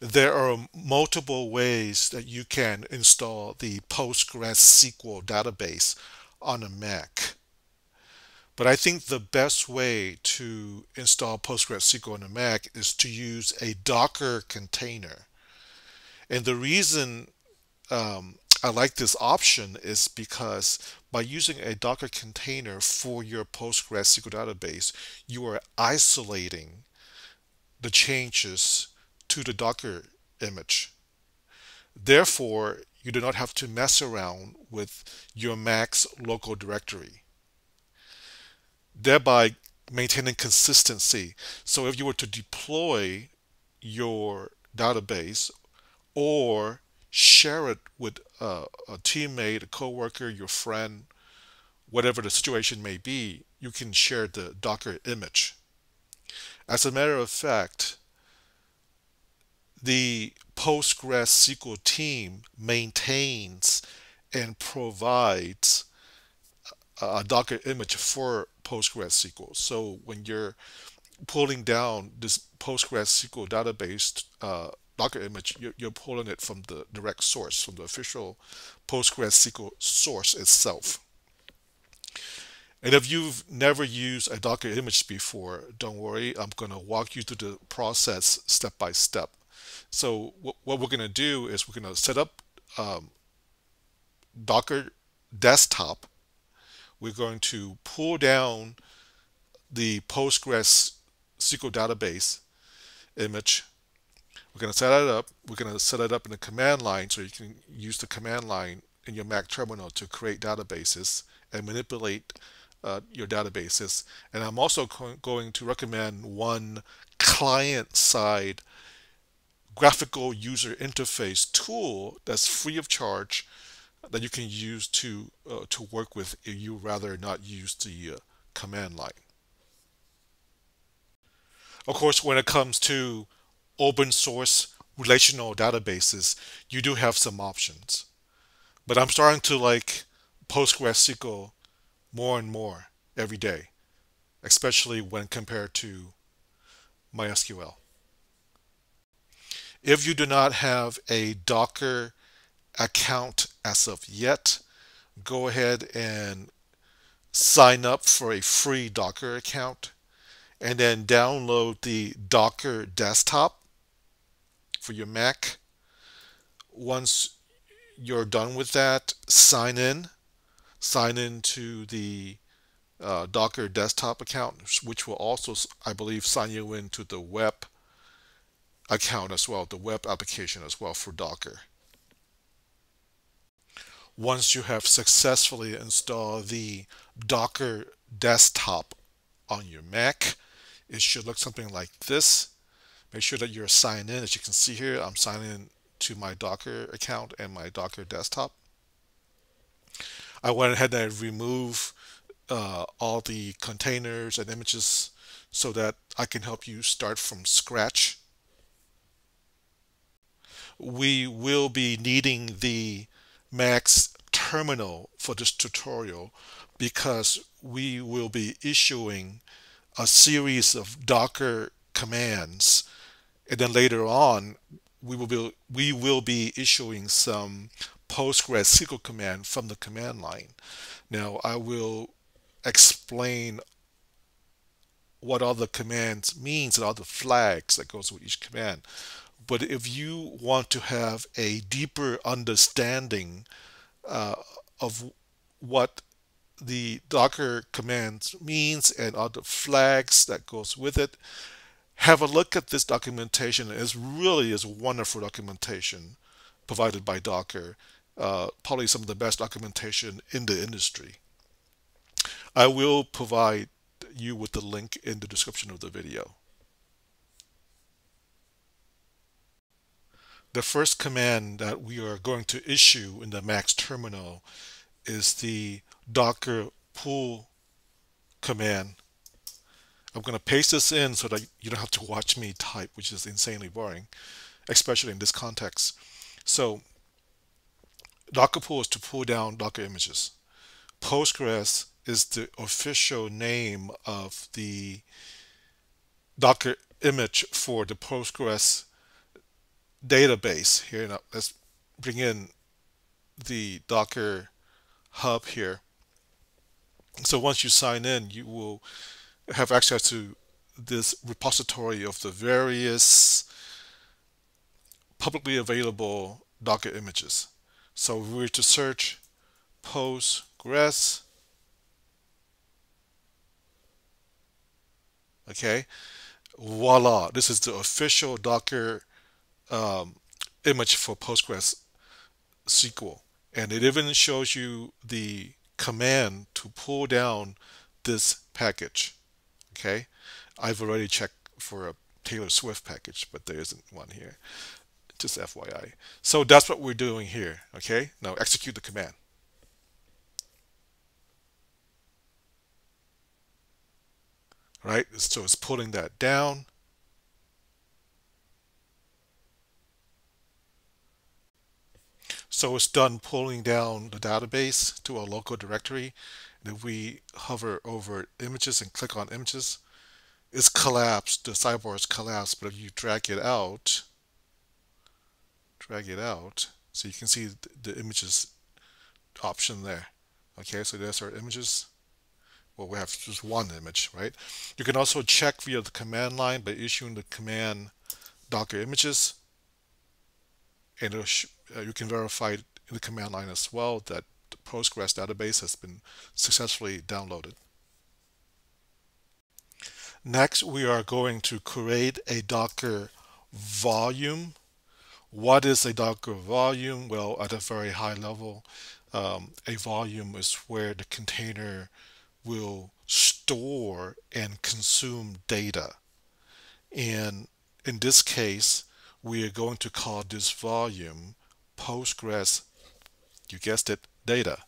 there are multiple ways that you can install the PostgreSQL database on a Mac. But I think the best way to install PostgreSQL on a Mac is to use a Docker container. And the reason um, I like this option is because by using a Docker container for your PostgreSQL database, you are isolating the changes to the Docker image. Therefore, you do not have to mess around with your Mac's local directory, thereby maintaining consistency. So if you were to deploy your database or share it with a, a teammate, a coworker, your friend, whatever the situation may be, you can share the Docker image. As a matter of fact, the PostgreSQL team maintains and provides a Docker image for PostgreSQL. So when you're pulling down this PostgreSQL database uh, Docker image, you're, you're, pulling it from the direct source, from the official PostgreSQL source itself. And if you've never used a Docker image before, don't worry, I'm going to walk you through the process step by step. So what, what we're going to do is we're going to set up um, Docker desktop. We're going to pull down the Postgres SQL database image. We're going to set it up. We're going to set it up in the command line so you can use the command line in your Mac terminal to create databases and manipulate uh, your databases. And I'm also going to recommend one client-side graphical user interface tool that's free of charge that you can use to uh, to work with if you rather not use the uh, command line. Of course, when it comes to open source relational databases, you do have some options. But I'm starting to like PostgreSQL more and more every day, especially when compared to MySQL. If you do not have a Docker account as of yet, go ahead and sign up for a free Docker account and then download the Docker desktop for your Mac. Once you're done with that, sign in. Sign in to the uh, Docker desktop account, which will also, I believe, sign you into the web account as well, the web application as well for Docker. Once you have successfully installed the Docker desktop on your Mac, it should look something like this. Make sure that you're signed in. As you can see here, I'm signed in to my Docker account and my Docker desktop. I went ahead and I removed uh, all the containers and images so that I can help you start from scratch we will be needing the Mac's terminal for this tutorial because we will be issuing a series of Docker commands and then later on we will be we will be issuing some PostgreSQL command from the command line. Now I will explain what all the commands means and all the flags that goes with each command. But if you want to have a deeper understanding uh, of what the Docker commands means and other flags that goes with it, have a look at this documentation. It really is wonderful documentation provided by Docker. Uh, probably some of the best documentation in the industry. I will provide you with the link in the description of the video. The first command that we are going to issue in the Mac's terminal is the docker pull command. I'm going to paste this in so that you don't have to watch me type, which is insanely boring, especially in this context. So docker pull is to pull down Docker images. Postgres is the official name of the Docker image for the Postgres database here. Now let's bring in the Docker hub here. So once you sign in, you will have access to this repository of the various publicly available Docker images. So we were to search Postgres, okay, voila, this is the official Docker um, image for Postgres SQL. And it even shows you the command to pull down this package. Okay, I've already checked for a Taylor Swift package, but there isn't one here. Just FYI. So that's what we're doing here. Okay, now execute the command. Right, so it's pulling that down. So it's done pulling down the database to our local directory. And if we hover over images and click on images, it's collapsed. The sidebar is collapsed, but if you drag it out, drag it out, so you can see the, images option there. Okay, so there's our images. Well, we have just one image, right? You can also check via the command line by issuing the command docker images and uh, you can verify in the command line as well that the Postgres database has been successfully downloaded. Next, we are going to create a Docker volume. What is a Docker volume? Well, at a very high level, um, a volume is where the container will store and consume data. And in this case, we are going to call this volume Postgres, you guessed it, data.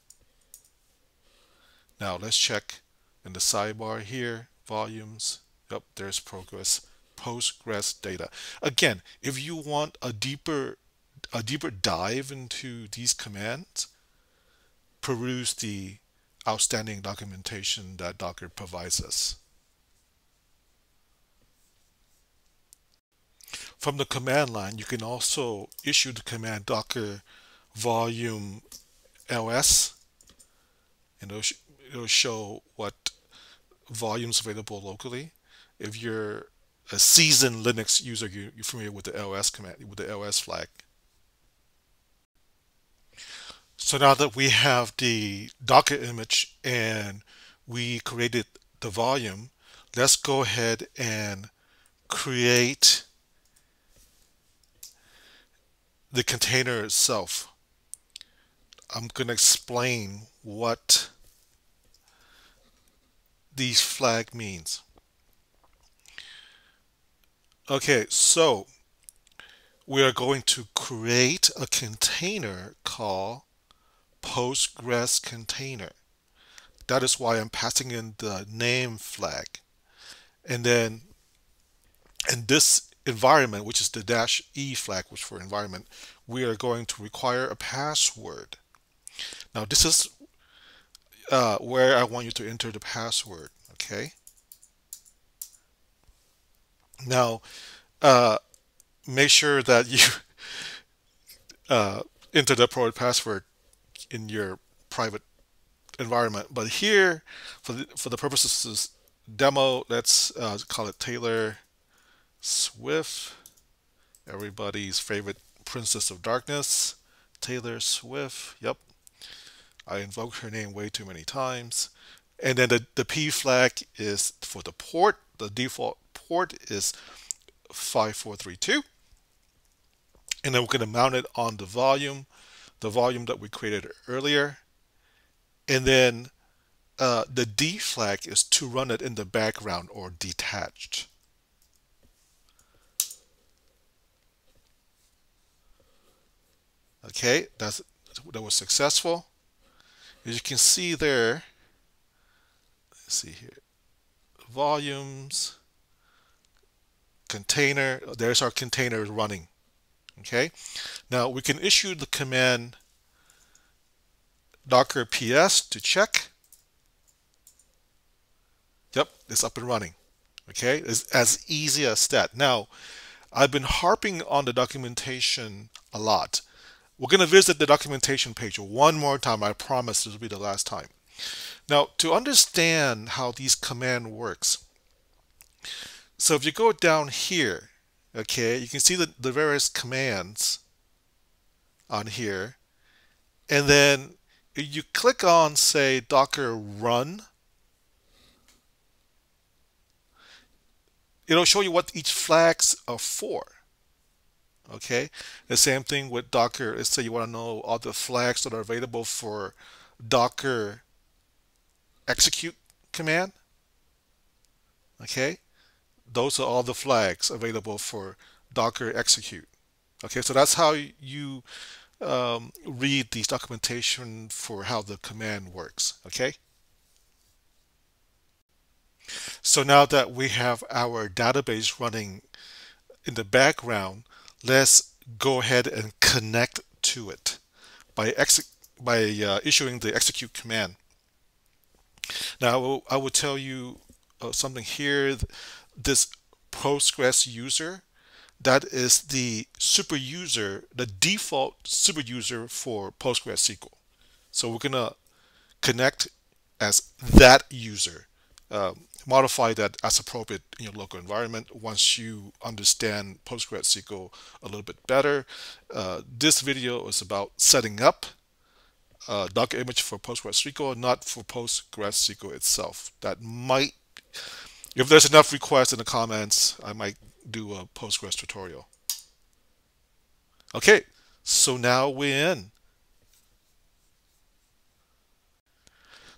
Now let's check in the sidebar here, volumes. Yep, there's Progress, Postgres data. Again, if you want a deeper a deeper dive into these commands, peruse the outstanding documentation that Docker provides us. From the command line, you can also issue the command docker volume ls and it'll, sh it'll show what volumes available locally. If you're a seasoned Linux user, you, are familiar with the ls command, with the ls flag. So now that we have the Docker image and we created the volume, let's go ahead and create the container itself. I'm going to explain what these flag means. Okay, so we are going to create a container called Postgres container. That is why I'm passing in the name flag. And then and this environment, which is the dash E flag, which for environment, we are going to require a password. Now this is uh, where I want you to enter the password, okay? Now, uh, make sure that you uh, enter the appropriate password in your private environment. But here, for the, for the purposes of this demo, let's uh, call it Taylor Swift, everybody's favorite Princess of Darkness, Taylor Swift. Yep, I invoked her name way too many times. And then the, the P flag is for the port. The default port is 5432. And then we're going to mount it on the volume, the volume that we created earlier. And then uh, the D flag is to run it in the background or detached. Okay, that's that was successful. As you can see there, let's see here, volumes, container, there's our container running. Okay, now we can issue the command docker ps to check. Yep, it's up and running. Okay, it's as easy as that. Now, I've been harping on the documentation a lot. We're going to visit the documentation page one more time. I promise this will be the last time. Now, to understand how these command works, so if you go down here, okay, you can see the, the various commands on here. And then you click on, say, docker run, it'll show you what each flags are for. Okay, the same thing with Docker. Let's say you want to know all the flags that are available for Docker execute command. Okay, those are all the flags available for Docker execute. Okay, so that's how you um, read these documentation for how the command works. Okay. So now that we have our database running in the background, let's go ahead and connect to it by, by uh, issuing the execute command. Now I will, tell you uh, something here. This Postgres user, that is the super user, the default super user for PostgreSQL. So we're gonna connect as that user. Um, modify that as appropriate in your local environment once you understand PostgreSQL a little bit better. Uh, this video is about setting up a Docker image for PostgreSQL, not for PostgreSQL itself. That might, if there's enough requests in the comments, I might do a Postgres tutorial. Okay, so now we're in.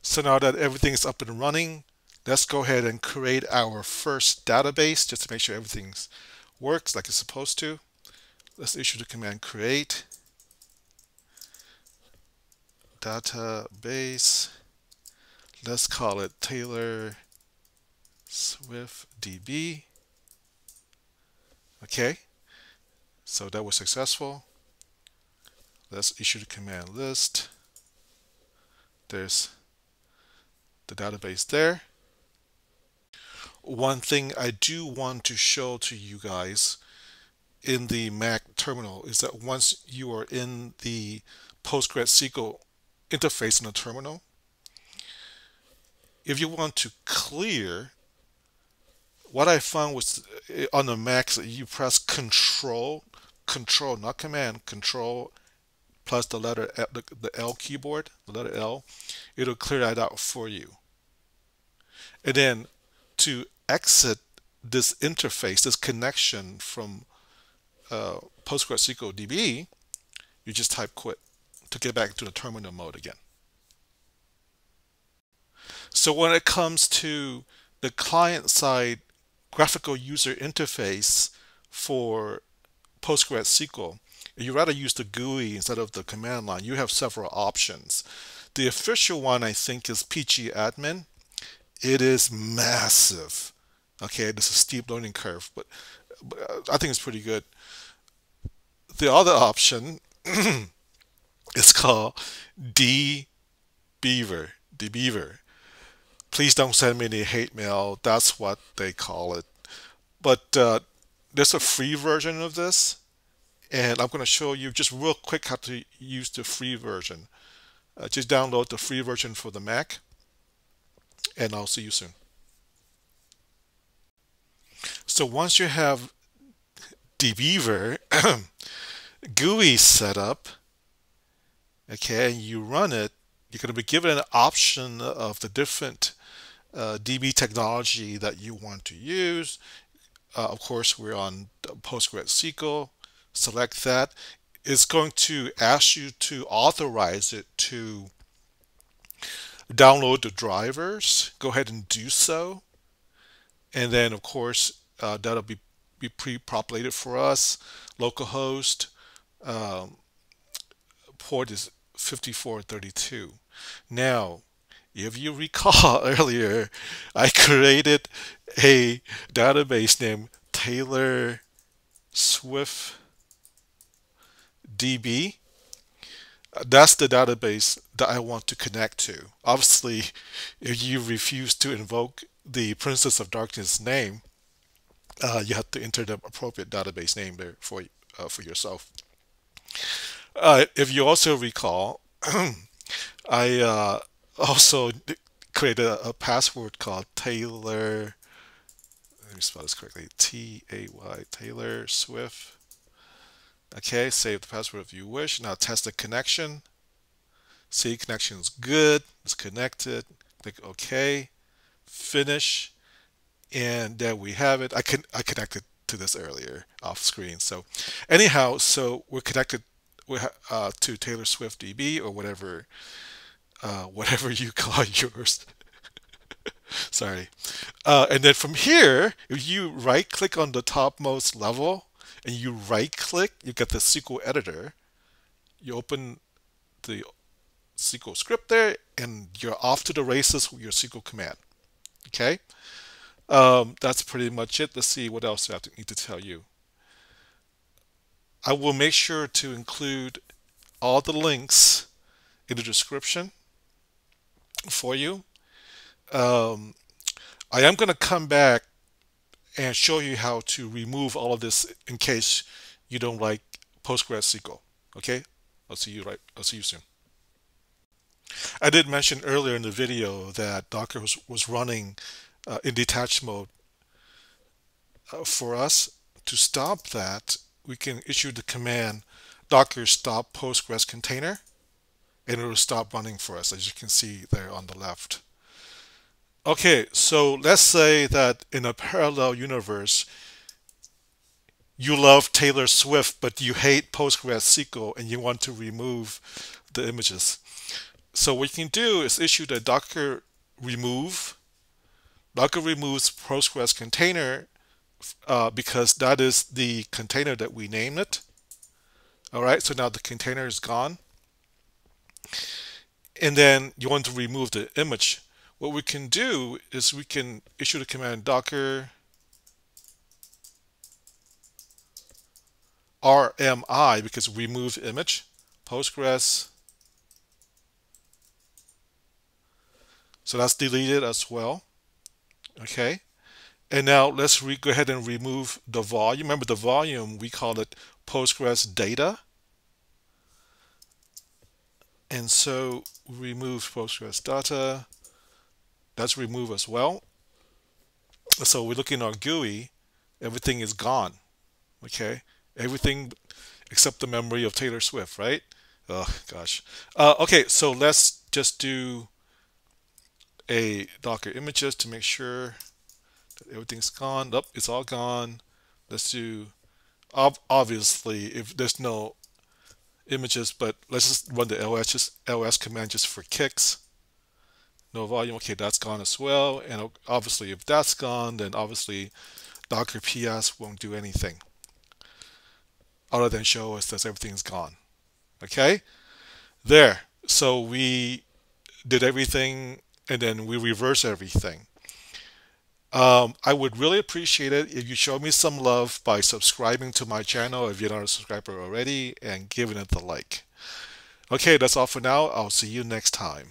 So now that everything's up and running, Let's go ahead and create our first database just to make sure everything works like it's supposed to. Let's issue the command create database. Let's call it Taylor Swift DB. Okay, so that was successful. Let's issue the command list. There's the database there one thing I do want to show to you guys in the Mac terminal is that once you are in the PostgreSQL interface in the terminal, if you want to clear, what I found was eh, on the Mac, you press Control, Control, not Command, Control plus the letter the L keyboard, the letter L, it'll clear that out for you. And then to exit this interface, this connection from uh, PostgreSQL DB, you just type quit to get back to the terminal mode again. So when it comes to the client-side graphical user interface for PostgreSQL, you rather use the GUI instead of the command line, you have several options. The official one, I think, is pgAdmin. It is massive. Okay, this is a steep learning curve, but, but I think it's pretty good. The other option is called D Beaver. DBeaver. Please don't send me any hate mail. That's what they call it. But uh, there's a free version of this, and I'm going to show you just real quick how to use the free version. Uh, just download the free version for the Mac and I'll see you soon. So once you have DBeaver GUI set up, okay, and you run it, you're going to be given an option of the different uh, DB technology that you want to use. Uh, of course, we're on PostgreSQL. Select that. It's going to ask you to authorize it to download the drivers, go ahead and do so. And then, of course, uh, that'll be, be pre-populated for us. Localhost um, port is 5432. Now, if you recall earlier, I created a database named Taylor Swift DB that's the database that I want to connect to. Obviously, if you refuse to invoke the Princess of Darkness name, uh, you have to enter the appropriate database name there for uh, for yourself. Uh, if you also recall, I uh, also created a, a, password called Taylor. Let me spell this correctly. T A Y Taylor Swift. Okay, save the password if you wish. Now test the connection. See, connection is good. It's connected. Click OK. Finish and there we have it. I can I connected to this earlier off screen. So anyhow, so we're connected uh, to Taylor Swift DB or whatever uh, whatever you call yours. Sorry. Uh, and then from here, if you right click on the topmost level and you right click, you get the SQL editor. You open the SQL script there and you're off to the races with your SQL command. Okay. Um, that's pretty much it. Let's see what else I need to tell you. I will make sure to include all the links in the description for you. Um, I am going to come back and show you how to remove all of this in case you don't like PostgreSQL. Okay, I'll see you right. I'll see you soon. I did mention earlier in the video that Docker was, was running uh, in detached mode. Uh, for us to stop that, we can issue the command docker stop postgres container and it will stop running for us as you can see there on the left. Okay, so let's say that in a parallel universe, you love Taylor Swift, but you hate PostgreSQL and you want to remove the images. So what you can do is issue the docker remove Docker removes Postgres container uh, because that is the container that we named it. All right, so now the container is gone. And then you want to remove the image. What we can do is we can issue the command docker RMI because remove image, Postgres. So that's deleted as well. Okay. And now let's go ahead and remove the volume. Remember the volume, we call it Postgres data. And so remove Postgres data. That's remove as well. So we're looking at our GUI. Everything is gone. Okay. Everything except the memory of Taylor Swift, right? Oh, gosh. Uh, okay, so let's just do a Docker images to make sure that everything's gone. Up, it's all gone. Let's do, obviously, if there's no images, but let's just run the ls, just, ls command just for kicks. No volume, okay, that's gone as well. And obviously, if that's gone, then obviously Docker PS won't do anything other than show us that everything's gone. Okay? There. So we did everything and then we reverse everything. Um, I would really appreciate it if you show me some love by subscribing to my channel if you're not a subscriber already and giving it the like. Okay, that's all for now. I'll see you next time.